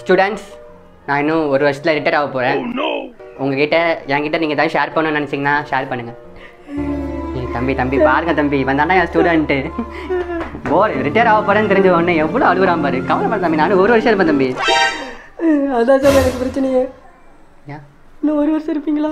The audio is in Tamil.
ஸ்டூடெண்ட்ஸ் நான் இன்னும் ஒரு வருஷத்தில் ரிட்டையர் ஆக போகிறேன் oh, உங்ககிட்ட என்கிட்ட நீங்கள் ஏதாவது ஷேர் பண்ணணும்னு நினச்சிங்கன்னா ஷேர் பண்ணுங்கள் தம்பி தம்பி பாருங்க தம்பி. வந்தாண்டா என் ஸ்டூடெண்ட்டு போர் ரிட்டையர் ஆக போகிறேன்னு தெரிஞ்ச உடனே எவ்வளோ அழுகுறான் பாரு. கவலைப்பட தம்பி நானும் ஒரு வருஷம் இருப்பேன் தம்பி. அதான் சார் எனக்கு பிரச்சனையே. இன்னும் ஒரு வருஷம் இருப்பீங்களா?